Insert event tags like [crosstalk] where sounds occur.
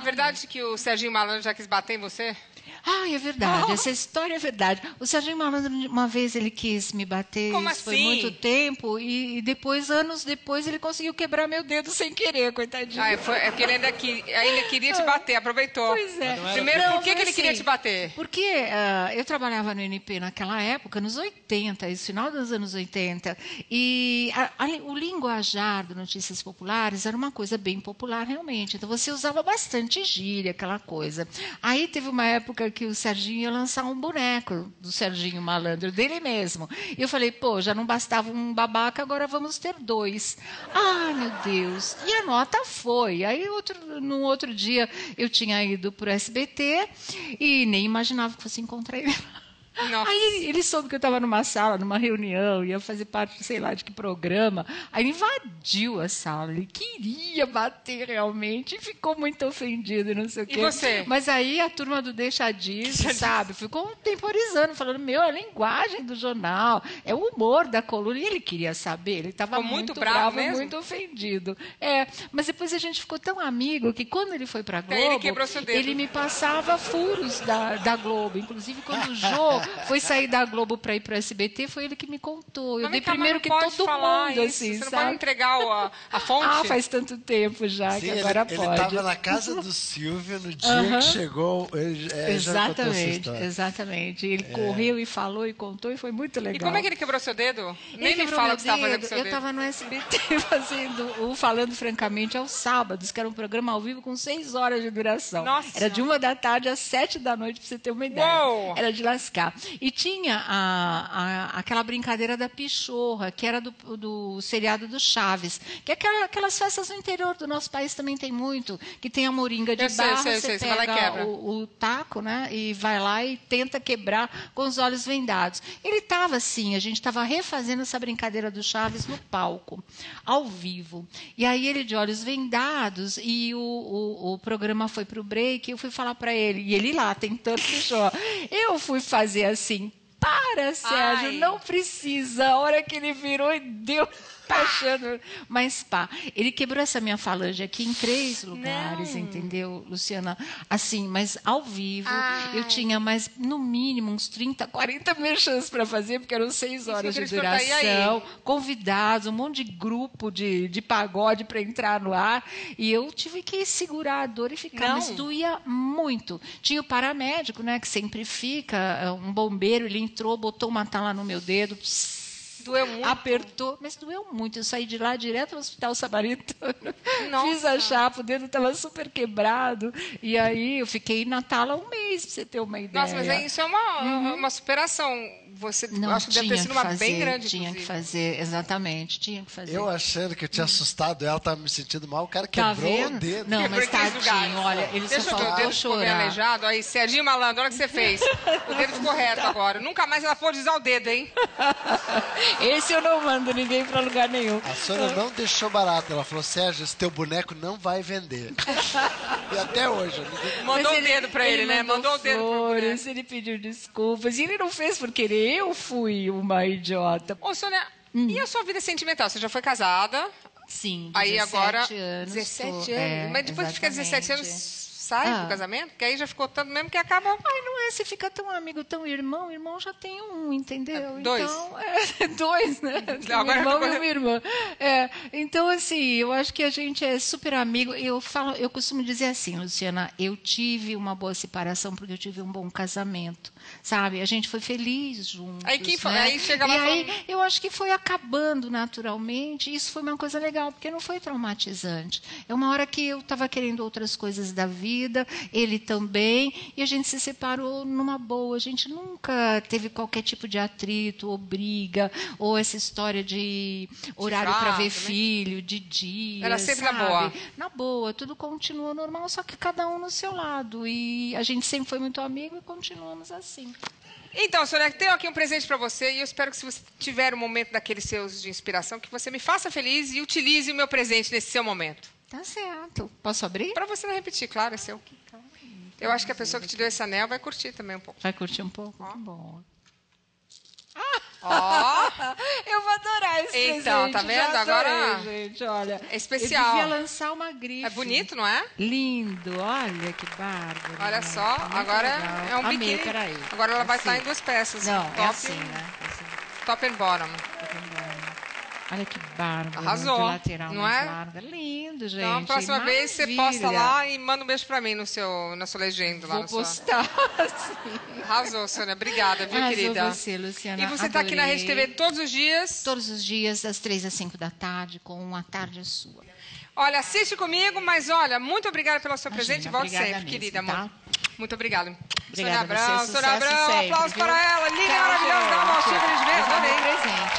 É verdade que o Serginho Malandro já quis bater em você? Ah, é verdade. Essa história é verdade. O Serginho Malandro, uma vez ele quis me bater, Como isso foi assim? muito tempo, e, e depois, anos depois, ele conseguiu quebrar meu dedo sem querer, coitadinho. Ah, foi, é porque ele ainda, que, ainda queria te bater, aproveitou. Pois é. Primeiro, Não, por que, foi que ele queria assim, te bater? Porque ah, eu trabalhava no NP naquela época, nos 80, esse final dos anos 80, e a- a- o linguajar do Notícias Populares era uma coisa bem popular realmente. Então você usava bastante gíria, aquela coisa. Aí teve uma época que o Serginho ia lançar um boneco do Serginho Malandro, dele mesmo. E eu falei, pô, já não bastava um babaca, agora vamos ter dois. Ah, meu Deus. E a nota foi. Aí outro, no outro dia eu tinha ido para o SBT e nem imaginava que fosse encontrar ele. Nossa. Aí ele soube que eu estava numa sala, numa reunião, ia fazer parte, sei lá, de que programa. Aí ele invadiu a sala. Ele queria bater realmente e ficou muito ofendido, não sei o E quê. você? Mas aí a turma do Deixa Disso, sabe, ficou temporizando, falando: meu, é a linguagem do jornal, é o humor da coluna. E ele queria saber, ele estava muito, muito bravo mesmo? muito ofendido. É, mas depois a gente ficou tão amigo que quando ele foi para ele Globo, dedo. ele me passava furos da, da Globo. Inclusive, quando o Jô [laughs] foi sair da Globo para ir para o SBT, foi ele que me contou. Eu Mas dei cá, primeiro mas que não pode todo falar mundo, isso. assim, Você não sabe? pode entregar a, a [laughs] fonte? Ah, faz tanto tempo já Sim, que ele, agora ele pode. estava na casa do Silvio no dia Aham. que chegou. Ele, é, Exatamente, exatamente. Ele correu e falou e contou e foi muito legal. E como é que ele quebrou seu dedo? Ele Nem me fala o que você estava fazendo com seu Eu estava no SBT [laughs] fazendo o Falando Francamente aos sábados, que era um programa ao vivo com seis horas de duração. Nossa. Era de uma da tarde às sete da noite, para você ter uma ideia. Uou. Era de lascar. E tinha a, a- aquela brincadeira da pichorra, que era do, do seriado do Chaves. Que é aquela- aquelas festas no interior do nosso país também tem muito, que tem a moringa de Eu sei, barro, sei, você sei, você e pega o, o taco, né? E vai lá e tenta quebrar com os olhos vendados. Ele estava assim, a gente estava refazendo essa brincadeira do Chaves no palco, ao vivo. E aí ele de olhos vendados e o, o, o programa foi para o break. Eu fui falar para ele e ele lá tentando fechou. Eu fui fazer assim. Para, Sérgio, Ai. não precisa. A hora que ele virou deu. Tá achando. Mas pá, ele quebrou essa minha falange aqui em três lugares, Não. entendeu, Luciana? Assim, mas ao vivo, Ai. eu tinha mais, no mínimo, uns 30, 40 merchans para fazer, porque eram seis horas de duração, convidados, um monte de grupo de, de pagode para entrar no ar. E eu tive que segurar a dor e ficar. Não. Mas doía muito. Tinha o paramédico, né, que sempre fica, é, um bombeiro, ele entrou, botou uma tala no meu dedo. pss, Doeu muito. Apertou, mas doeu muito. Eu saí de lá direto ao hospital samaritano. [laughs] Nossa. Fiz a chapa, o dedo estava super quebrado. E aí eu fiquei na tala um mês, pra você ter uma ideia. Nossa, mas isso é uma, uma superação. Você. Não, acho que deve tinha ter sido que uma fazer, bem grande, Tinha que inclusive. fazer, exatamente, tinha que fazer. Eu achando que eu tinha assustado ela, tava me sentindo mal, o cara Tá quebrou vendo? o dedo. Não, Quebrou mas em três tadinho, lugares. olha, ele Deixa só faltou dedo ficou chorar. aleijado. Aí, Serginho Malandro, olha o que você [laughs] fez. O dedo ficou reto agora. Nunca mais ela pôde usar o dedo, hein? [laughs] Esse eu não mando ninguém para lugar nenhum. A Sônia não deixou barato. Ela falou, Sérgio, esse teu boneco não vai vender. [laughs] e até hoje. Mandou o dedo pra ele, né? Mandou o dedo pro flores, boneco. ele pediu desculpas. E ele não fez por querer, eu fui uma idiota. Ô, Sônia, Hum. e a sua vida sentimental? Você já foi casada? Sim, Aí 17 agora. anos. 17 tô- anos. é, Mas depois que fica 17 anos, exatamente. sai Ah. do casamento? Porque aí já ficou tanto mesmo que acaba. Ai, não é, você fica tão amigo, tão irmão, irmão já tem um, entendeu? Dois. Então, é, [laughs] dois, né? Tem um irmão e uma irmã. É, então, assim, eu acho que a gente é super amigo. Eu falo, eu costumo dizer assim, Luciana, eu tive uma boa separação porque eu tive um bom casamento, sabe? A gente foi feliz juntos. Aí quem né? aí chega lá e aí, eu acho que foi acabando naturalmente. Isso foi uma coisa legal, porque não foi traumatizante. É uma hora que eu estava querendo outras coisas da vida, ele também, e a gente se separou numa boa. A gente nunca teve qualquer tipo de atrito ou briga, ou essa história de horário para ver né? filho, de dia. Era sempre na sabe? boa. Na boa, tudo continua normal, só que cada um no seu lado. E a gente sempre foi muito amigo e continuamos assim. Então, Sônia, tenho aqui um presente para você e eu espero que se você tiver um momento daqueles seus de inspiração, que você me faça feliz e utilize o meu presente nesse seu momento. Tá certo. Posso abrir? Para você não repetir, claro, é seu. Eu acho que a pessoa que te deu esse anel vai curtir também um pouco. Vai curtir um pouco? Que bom. Ó, [laughs] Eu vou adorar esse Então, presente. tá vendo? já adorei, Agora- gente, olha. É especial. Eu devia lançar uma grife. é bonito, não é? Lindo, olha que bárbaro. Olha só, Muito agora legal. é um Amei, biquíni. peraí. Agora ela vai Assim. estar em duas peças. Não, top, é assim, né? Assim, top and bottom. tá vendo? Olha que bárbaro. Arrasou, De lateral não é? larga. Lindo, gente. Então, a próxima vez você posta maravilha. lá e manda um beijo pra mim no seu, na sua legenda. Lá Vou na sua... postar, [laughs] sim. Arrasou, Sônia. Obrigada, viu, Arrasou querida? você, Luciana. E você tá aqui na. Rede TV todos os dias. Todos os dias, das três às cinco da tarde, com uma tarde sua. Olha, assiste comigo, mas olha, muito obrigada pelo seu Imagina, presente. Volte sempre, mesmo, querida, amor. tá? Muito obrigada. Obrigada Sônia Abrão, Sônia Abrão, sempre, aplausos viu? para ela. Linda, maravilhosa, dá uma eles verem, Obrigada, adorei. presente.